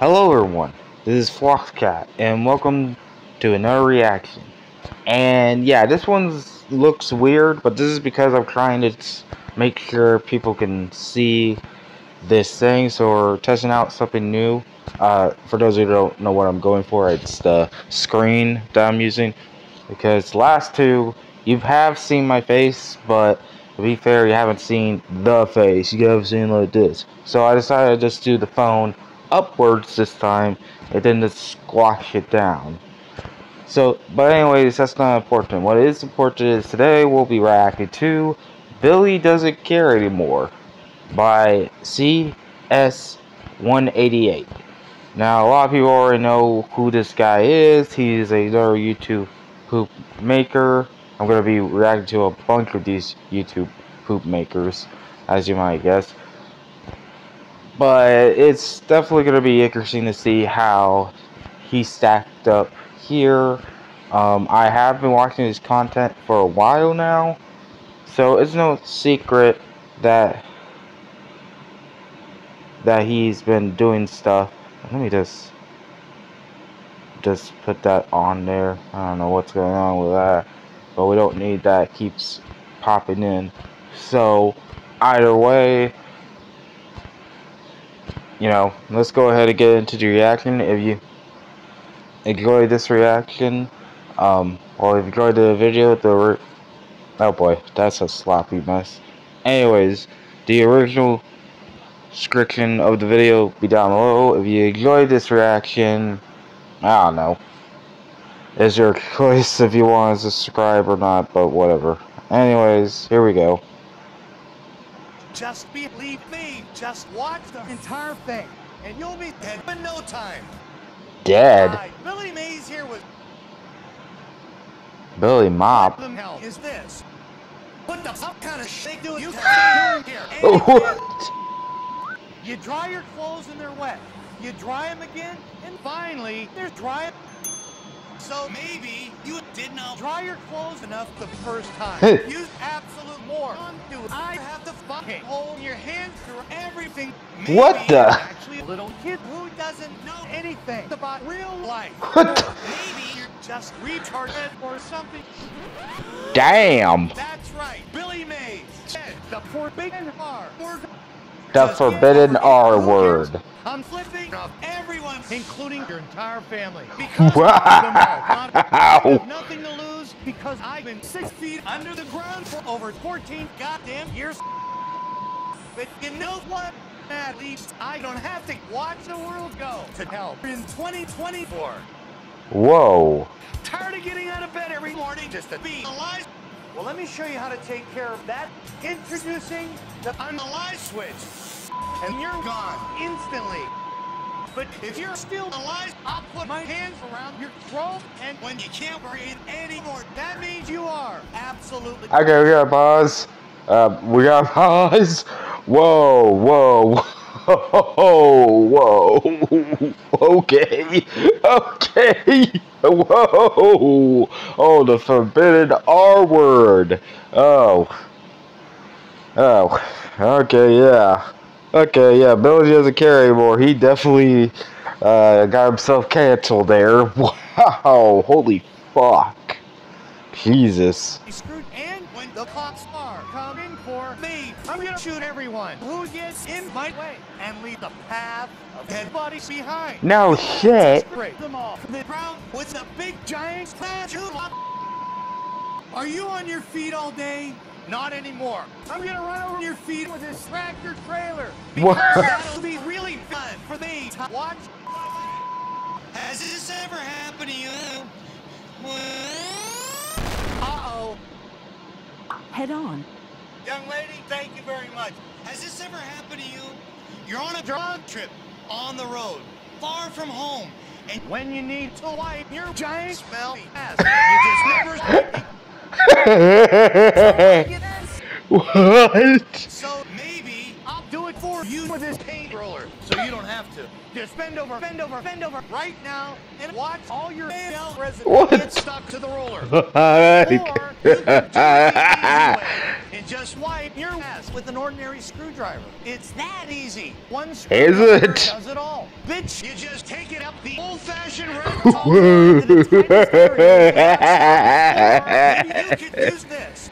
Hello everyone, this is Floxcat, and welcome to another reaction. And yeah, this one looks weird, but this is because I'm trying to make sure people can see this thing, so we're testing out something new. Uh, for those who don't know what I'm going for, it's the screen that I'm using. Because last two, you have seen my face, but to be fair, you haven't seen the face. You have seen like this. So I decided to just do the phone upwards this time and then just squash it down. So, but anyways, that's not important. What is important is today we'll be reacting to Billy Doesn't Care Anymore by CS188. Now, a lot of people already know who this guy is. He's another YouTube poop maker. I'm going to be reacting to a bunch of these YouTube poop makers, as you might guess but it's definitely going to be interesting to see how he stacked up here. Um, I have been watching his content for a while now, so it's no secret that that he's been doing stuff. Let me just just put that on there. I don't know what's going on with that, but we don't need that. It keeps popping in. So either way, you know, let's go ahead and get into the reaction. If you enjoy this reaction, um, or if you enjoyed the video, the oh boy, that's a sloppy mess. Anyways, the original description of the video be down below. If you enjoyed this reaction, I don't know. It's your choice if you want to subscribe or not, but whatever. Anyways, here we go. Just believe me. Just watch the entire thing, and you'll be dead in no time. Dead? Right. Billy Mays here with Billy Mop. What the hell is this? What the fuck kind of shit do you here? what? You dry your clothes and they're wet. You dry them again, and finally, they're dry. So maybe you did not dry your clothes enough the first time. Use absolute more. Do I have to fucking hold your hands through everything? Maybe what the? Actually, a little kid who doesn't know anything about real life. What? Maybe you're just retarded or something. Damn. That's right, Billy Mays. The forbidden R. The forbidden R word. I'm flipping off everyone, including your entire family. Because wow. Have nothing to lose because I've been six feet under the ground for over 14 goddamn years. But you know what? At least I don't have to watch the world go to hell in 2024. Whoa. Tired of getting out of bed every morning just to be alive? Well, let me show you how to take care of that. Introducing the unalive switch. And you're gone instantly. But if you're still alive, I'll put my hands around your throat, and when you can't breathe anymore, that means you are absolutely. Okay, we got pause. Uh, we got pause. Whoa, whoa. Whoa, whoa, okay, okay, whoa, oh, the forbidden R word, oh, oh, okay, yeah, okay, yeah, Billy doesn't care anymore, he definitely, uh, got himself canceled there, wow, holy fuck, Jesus. And when the cops are coming for me, I'm gonna shoot everyone who gets in my way and leave the path of dead bodies behind. No shit. Break them off the ground with the big giant Are you on your feet all day? Not anymore. I'm gonna run over your feet with this tractor trailer. What? That'll be really fun for me to watch. Has this ever happened to you? Uh-oh. Head on. Young lady, thank you very much. Has this ever happened to you? You're on a drug trip, on the road, far from home, and when you need to wipe your giant smelly ass, you just never What? So maybe I'll do it for you with this paint roller, so you don't have to. Just bend over, bend over, bend over right now, and watch all your male residents get stuck to the roller. or you can do it anyway, and just wipe your ass with an ordinary screwdriver. It's that easy. One screwdriver Is it? does it all. bitch. You just take it up the old-fashioned road. You could use this.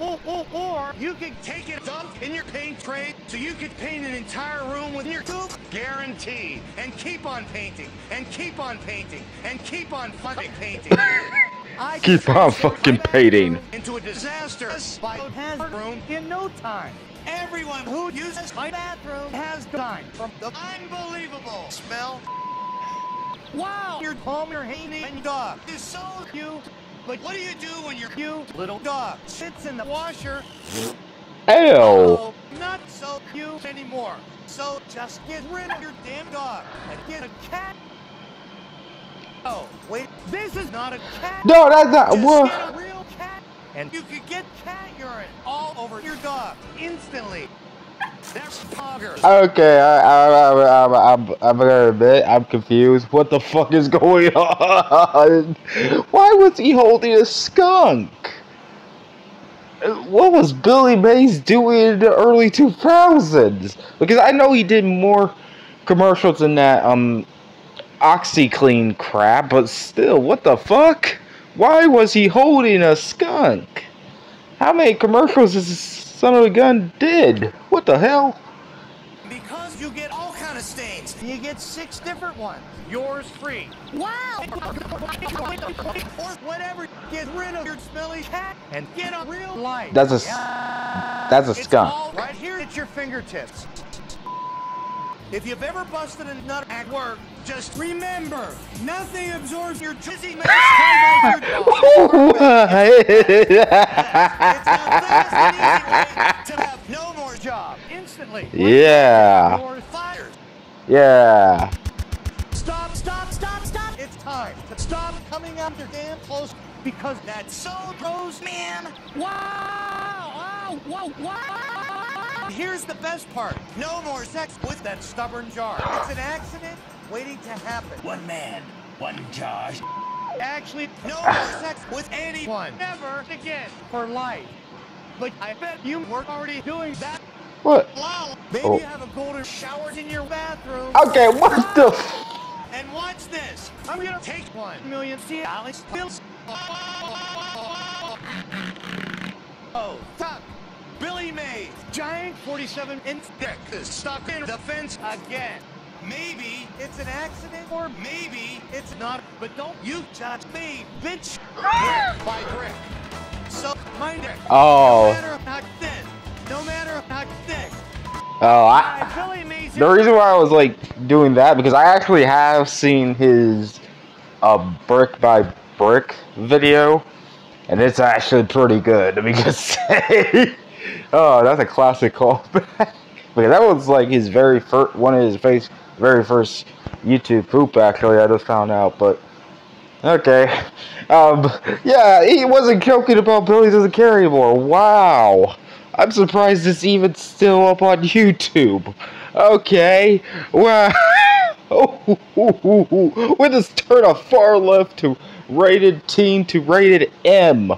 or, or, or you can take it dump in your paint tray so you could paint an entire room with your tube guaranteed and keep on painting and keep on painting and keep on fucking painting. I can Keep on fucking painting. Into a disaster by room in no time. Everyone who uses my bathroom has died from the unbelievable smell. Wow, your home, your handy and dog is so cute. But what do you do when your cute little dog sits in the washer? Ew. Oh, not so cute anymore. So just get rid of your damn dog and get a cat. Oh, wait, this is not a cat. No, that's not. Just What? get a real cat, and you could get cat urine all over your dog instantly. That's poggers. Okay, I, I, I, I, I'm, I'm gonna admit, I'm confused. What the fuck is going on? Why was he holding a skunk? What was Billy Mays doing in the early 2000s? Because I know he did more commercials than that, um, OxiClean crap, but still, what the fuck? Why was he holding a skunk? How many commercials has this son of a gun did? What the hell? Because you get all kind of stains. You get six different ones. Yours free. Wow! or whatever. Get rid of your smelly cat and get a real life. That's a s- Yeah. that's a skunk. right here at your fingertips. If you've ever busted a nut at work, just remember, nothing absorbs your dizzy mess quite like your dog. It's a fast and to have no more job instantly. Yeah. Yeah. Stop, stop, stop, stop. It's time to stop coming out your damn close because that's so gross, man. Wow. Wow. Wow. Wow. Here's the best part. No more sex with that stubborn jar. It's an accident waiting to happen. One man, one Josh. Actually, no more sex with anyone. Never again. For life. But I bet you were already doing that. What? Wow. Maybe Oh. you have a golden shower in your bathroom. Okay, what the? F- And watch this. I'm gonna take one million Alex bills. Oh, fuck. Billy Mays, giant 47 inch dick is stuck in the fence again. Maybe it's an accident, or maybe it's not. But don't you judge me, bitch. Brick by brick. So my dick. Oh. No matter how thin. No matter how thick. oh, I. The reason why I was like doing that because I actually have seen his uh, brick by brick video, and it's actually pretty good. Let me just say. Oh, that's a classic callback because that was like his very first one of his face very first YouTube poop. Actually, I just found out, but. Okay. Um, yeah, he wasn't joking about Billy doesn't care anymore. Wow. I'm surprised it's even still up on YouTube. Okay. Wow. With this turn a far left to rated teen to rated M.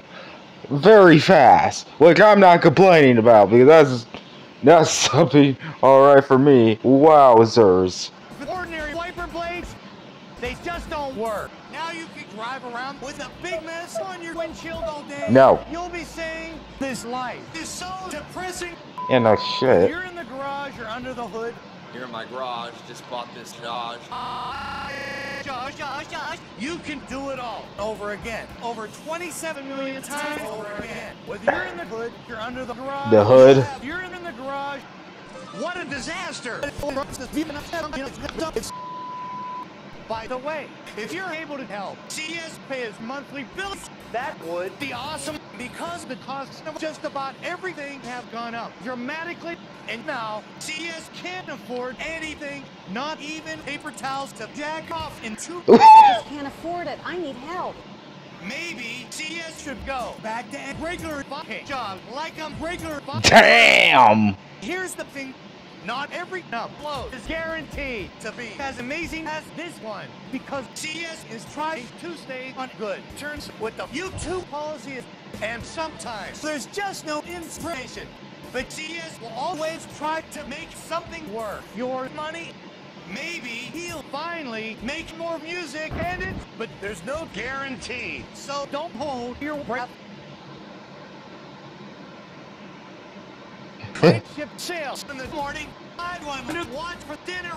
Very fast. Which I'm not complaining about because that's that's something alright for me. Wowzers. ordinary wiper blades, they just don't work. Now you can drive around with a big mess on your windshield all day. No. You'll be saying, this life is so depressing. Yeah, no shit. You're in the garage or under the hood. Here in my garage, just bought this Dodge. Josh, Josh, Josh. You can do it all over again. Over 27 million times over again. Whether you're in the hood, you're under the garage. The hood. You're in the garage. What a disaster! By the way, if you're able to help CS pay his monthly bills, that would be awesome because the costs of just about everything have gone up dramatically. And now CS can't afford anything, not even paper towels to jack off in two just can't afford it. I need help. Maybe CS should go back to a regular fucking job like a regular fucking Damn! Here's the thing. Not every upload is guaranteed to be as amazing as this one because CS is trying to stay on good terms with the YouTube policy and sometimes there's just no inspiration. But CS will always try to make something work. Your money maybe he'll finally make more music and it, but there's no guarantee. So don't hold your breath. Freight ship sails in the morning. I'd want to watch for dinner.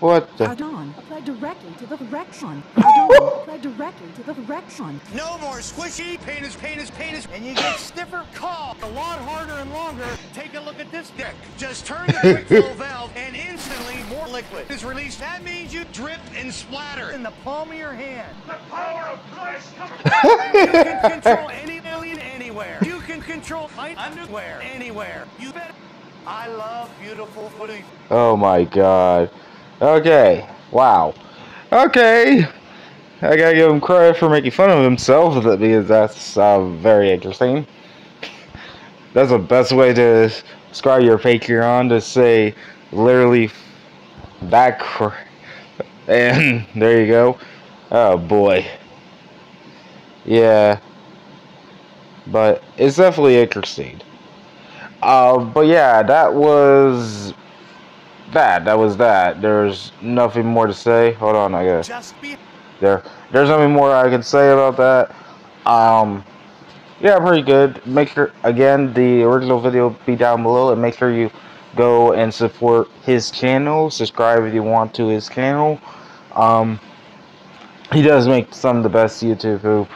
What the? Pardon. Apply directly to the correction. Pardon. Apply directly to the correction. No more squishy. Pain is pain is pain is. And you get stiffer call. A lot harder and longer. Take a look at this deck. Just turn the quick flow valve and instantly more liquid is released. That means you drip and splatter in the palm of your hand. The power of Christ You can control any alien anywhere. You can control height underwear anywhere. You bet. I love beautiful footing. Oh my god. Okay. Wow. Okay. I gotta give him credit for making fun of himself because that's uh, very interesting. That's the best way to describe your Patreon to say literally that cr- and there you go. Oh boy. Yeah. But it's definitely interesting. Uh, but yeah, that was that. That was that. There's nothing more to say. Hold on, I Just be. there. There's nothing more I can say about that. Um, yeah, pretty good. Make sure again the original video will be down below, and make sure you go and support his channel. Subscribe if you want to his channel. Um, he does make some of the best YouTube poop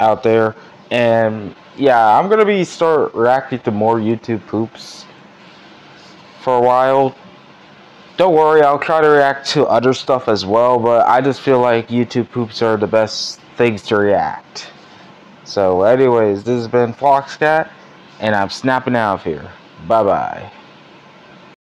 out there, and yeah, I'm gonna be start reacting to more YouTube poops for a while. Don't worry, I'll try to react to other stuff as well, but I just feel like YouTube poops are the best things to react. So, anyways, this has been Floxcat, and I'm snapping out of here. Bye bye.